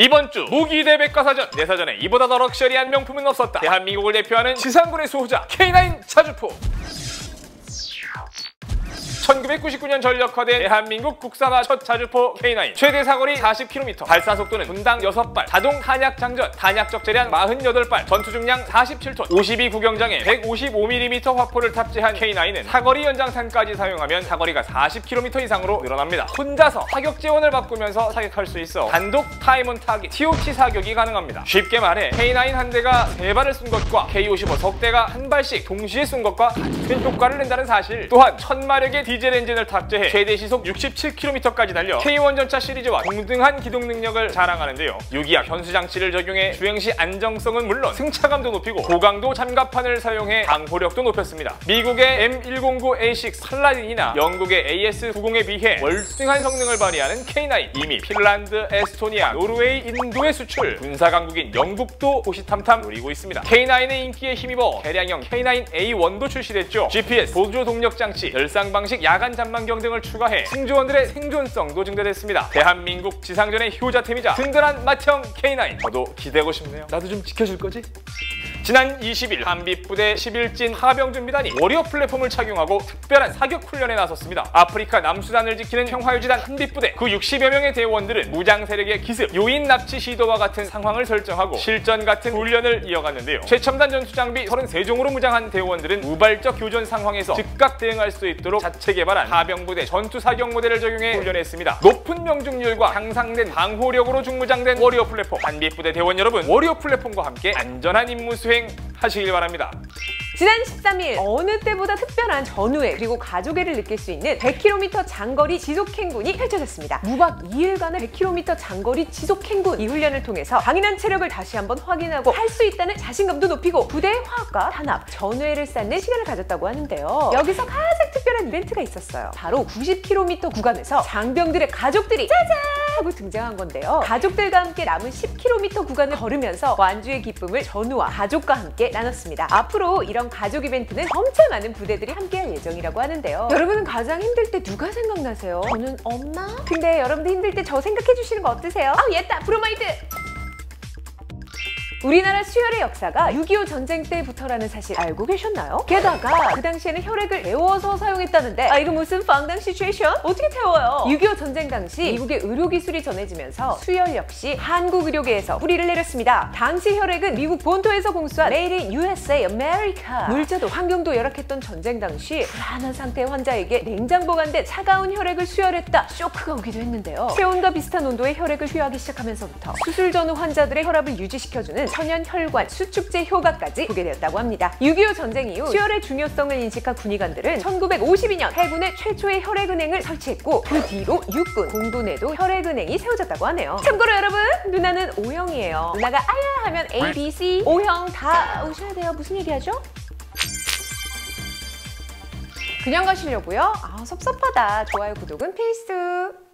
이번 주 무기 대백과사전. 내 사전에 이보다 더 럭셔리한 명품은 없었다. 대한민국을 대표하는 지상군의 수호자 K9 자주포 1999년 전력화된 대한민국 국산화 첫 자주포 K9 최대 사거리 40km 발사 속도는 분당 6발 자동 탄약 장전 탄약 적재량 48발 전투 중량 47톤 52 구경장에 155mm 화포를 탑재한 K9은 사거리 연장탄까지 사용하면 사거리가 40km 이상으로 늘어납니다. 혼자서 사격 제원을 바꾸면서 사격할 수 있어 단독 time on target TOT 사격이 가능합니다. 쉽게 말해 K9 한 대가 3발을 쏜 것과 K55 석 대가 한 발씩 동시에 쏜 것과 같은 효과를 낸다는 사실. 또한 천마력의 디젤 엔진을 탑재해 최대 시속 67km까지 달려 K1 전차 시리즈와 동등한 기동 능력을 자랑하는데요. 유기압 현수 장치를 적용해 주행 시 안정성은 물론 승차감도 높이고 고강도 잠갑판을 사용해 방호력도 높였습니다. 미국의 M109A6 팔라딘이나 영국의 AS90에 비해 월등한 성능을 발휘하는 K9 이미 핀란드, 에스토니아, 노르웨이, 인도의 수출 군사 강국인 영국도 호시탐탐 노리고 있습니다. K9의 인기에 힘입어 개량형 K9A1도 출시됐죠. GPS 보조 동력 장치, 열상 방식 야간 잠만경 등을 추가해 승조원들의 생존성도 증대됐습니다. 대한민국 지상전의 효자템이자 든든한 맏형 K9 저도 기대고 싶네요. 나도 좀 지켜줄 거지? 지난 20일 한빛부대 11진 파병준비단이 워리어 플랫폼을 착용하고 특별한 사격 훈련에 나섰습니다. 아프리카 남수단을 지키는 평화유지단 한빛부대 그 60여 명의 대원들은 무장 세력의 기습, 요인 납치 시도와 같은 상황을 설정하고 실전 같은 훈련을 이어갔는데요. 최첨단 전투 장비 33종으로 무장한 대원들은 우발적 교전 상황에서 즉각 대응할 수 있도록 자체 개발한 파병부대 전투 사격 모델을 적용해 훈련했습니다. 높은 명중률과 향상된 방호력으로 중무장된 워리어 플랫폼 한빛부대 대원 여러분 워리어 플랫폼과 함께 안전한 임무 수행 하시길 바랍니다. 지난 13일 어느 때보다 특별한 전우회 그리고 가족애를 느낄 수 있는 100km 장거리 지속 행군이 펼쳐졌습니다. 무박 2일간의 100km 장거리 지속 행군 이 훈련을 통해서 강인한 체력을 다시 한번 확인하고 할 수 있다는 자신감도 높이고 부대의 화합과 단합, 전우회를 쌓는 시간을 가졌다고 하는데요. 여기서 가장 특별한 이벤트가 있었어요. 바로 90km 구간에서 장병들의 가족들이 짜잔 하고 등장한 건데요. 가족들과 함께 남은 10km 구간을 걸으면서 완주의 기쁨을 전우와 가족과 함께 나눴습니다. 앞으로 이런 가족 이벤트는 점차 많은 부대들이 함께할 예정이라고 하는데요. 여러분은 가장 힘들 때 누가 생각나세요? 저는 엄마? 근데 여러분들 힘들 때 저 생각해 주시는 거 어떠세요? 아 옛다 브로마이드! 우리나라 수혈의 역사가 6.25 전쟁 때부터라는 사실 알고 계셨나요? 게다가 그 당시에는 혈액을 데워서 사용했다는데 아 이거 무슨 황당 situation? 어떻게 데워요? 6.25 전쟁 당시 미국의 의료기술이 전해지면서 수혈 역시 한국 의료계에서 뿌리를 내렸습니다. 당시 혈액은 미국 본토에서 공수한 Made in USA, America 물자도 환경도 열악했던 전쟁 당시 불안한 상태의 환자에게 냉장 보관된 차가운 혈액을 수혈했다 쇼크가 오기도 했는데요. 체온과 비슷한 온도의 혈액을 투여하기 시작하면서부터 수술 전후 환자들의 혈압을 유지시켜주는 천연 혈관 수축제 효과까지 보게 되었다고 합니다. 6.25 전쟁 이후 수혈의 중요성을 인식한 군의관들은 1952년 해군의 최초의 혈액은행을 설치했고 그 뒤로 육군, 공군에도 혈액은행이 세워졌다고 하네요. 참고로 여러분 누나는 O형이에요. 누나가 아야 하면 A, B, C, O형 다 오셔야 돼요. 무슨 얘기하죠? 그냥 가시려고요? 아 섭섭하다. 좋아요, 구독은 필수.